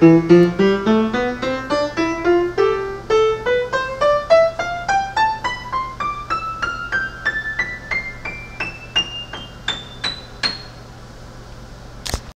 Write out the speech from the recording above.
Música